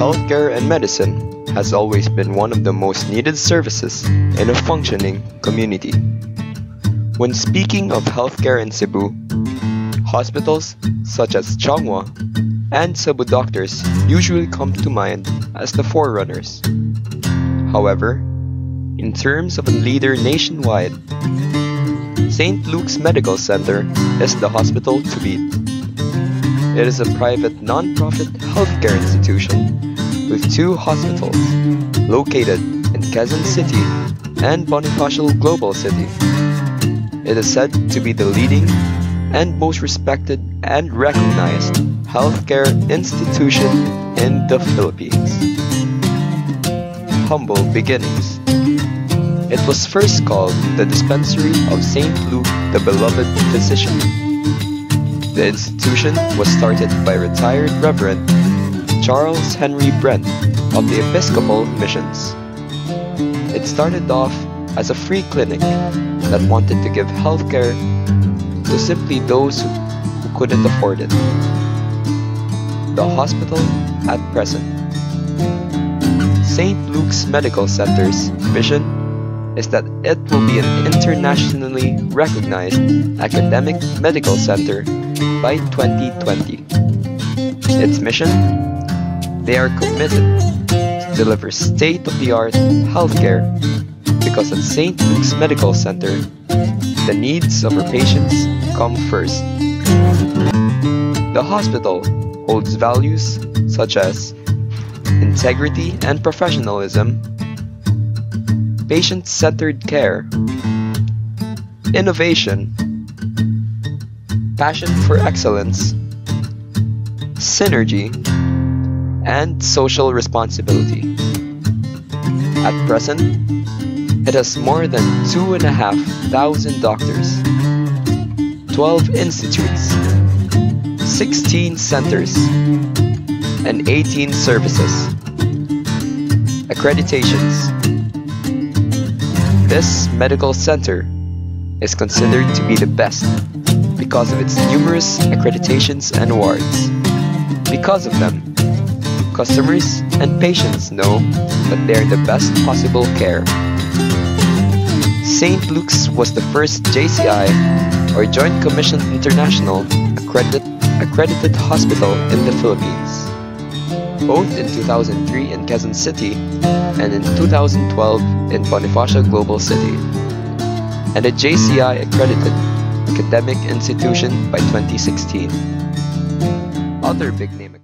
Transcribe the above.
Healthcare and medicine has always been one of the most needed services in a functioning community. When speaking of healthcare in Cebu, hospitals such as Chonghua and Cebu doctors usually come to mind as the forerunners. However, in terms of a leader nationwide, St. Luke's Medical Center is the hospital to beat. It is a private non-profit healthcare institution with two hospitals located in Quezon City and Bonifacio Global City. It is said to be the leading and most respected and recognized healthcare institution in the Philippines. Humble beginnings. It was first called the Dispensary of St. Luke the Beloved Physician. The institution was started by retired Reverend Charles Henry Brent of the Episcopal Missions. It started off as a free clinic that wanted to give healthcare to simply those who couldn't afford it. The hospital at present. St. Luke's Medical Center's vision is that it will be an internationally recognized academic medical center by 2020. Its mission? They are committed to deliver state-of-the-art healthcare because at St. Luke's Medical Center, the needs of our patients come first. The hospital holds values such as integrity and professionalism, patient centered care, innovation, passion for excellence, synergy, and social responsibility. At present, it has more than two and a half thousand doctors, 12 institutes, 16 centers, and 18 services. Accreditations. This medical center is considered to be the best because of its numerous accreditations and awards. Because of them, customers and patients know that they are the best possible care. St. Luke's was the first JCI or Joint Commission International accredited, accredited hospital in the Philippines, both in 2003 in Quezon City and in 2012 in Bonifacio Global City, and a JCI accredited academic institution by 2016. Other big name